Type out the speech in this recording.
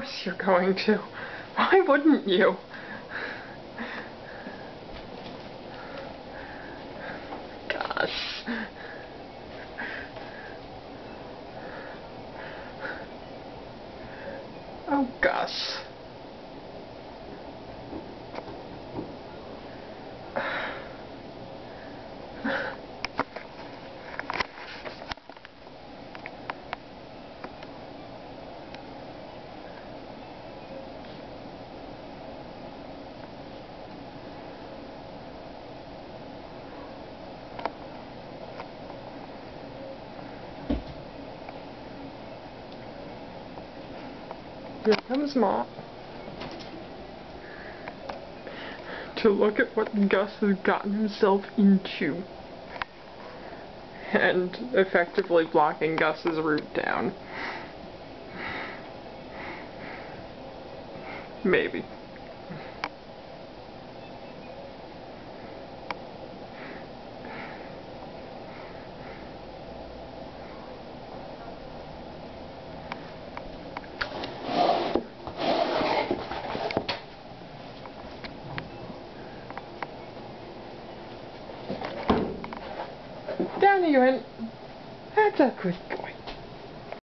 course you're going to. Why wouldn't you? Gosh. Oh gosh. Here comes Mop. To look at what Gus has gotten himself into. And effectively blocking Gus's route down. Maybe. Went. That's a good